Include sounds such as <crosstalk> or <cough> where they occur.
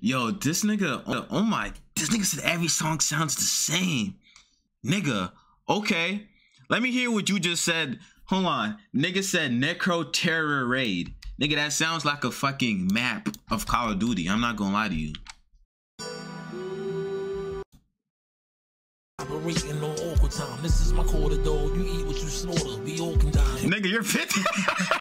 Yo, this nigga, oh, my, this nigga said every song sounds the same. Nigga, okay. Let me hear what you just said. Hold on. Nigga said Necro Terror Raid. Nigga, that sounds like a fucking map of Call of Duty. I'm not gonna lie to you. Operating on awkward time. This is my quarter, though. You eat what you slaughter. We all can die. Nigga, you're 50. <laughs>